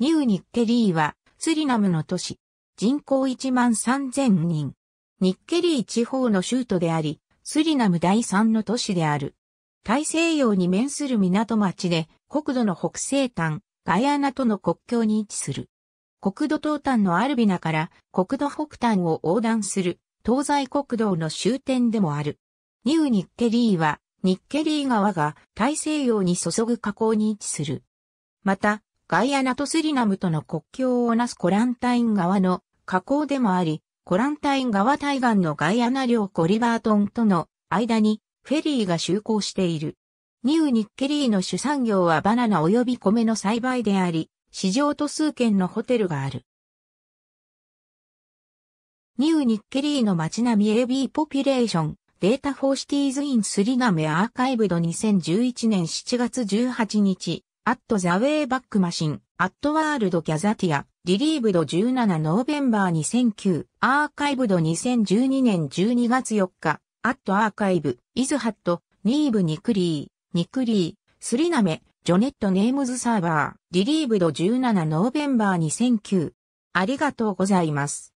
ニューニッケリーは、スリナムの都市。人口1万3000人。ニッケリー地方の州都であり、スリナム第3の都市である。大西洋に面する港町で、国土の北西端、ガイアナとの国境に位置する。国土東端のアルビナから国土北端を横断する東西国道の終点でもある。ニューニッケリーはニッケリー川が大西洋に注ぐ河口に位置する。また、ガイアナとスリナムとの国境をなすコランタイン川の河口でもあり、コランタイン川対岸のガイアナ領コリバートンとの間にフェリーが就航している。ニューニッケリーの主産業はバナナ及び米の栽培であり、市場と数軒のホテルがある。ニューニッケリーの街並み AB Population data for cities in Suriname Archived 2011年7月18日、アットザウェイバックマシン、アットワールドギャザティア、リリーブド17ノーベンバー2009、アーカイブド2012年12月4日、アットアーカイブ、イズハット、ニーブニクリー、ニクリー、スリナメ、ジョネットネームズサーバー、リリーブド17ノーベンバー2009。ありがとうございます。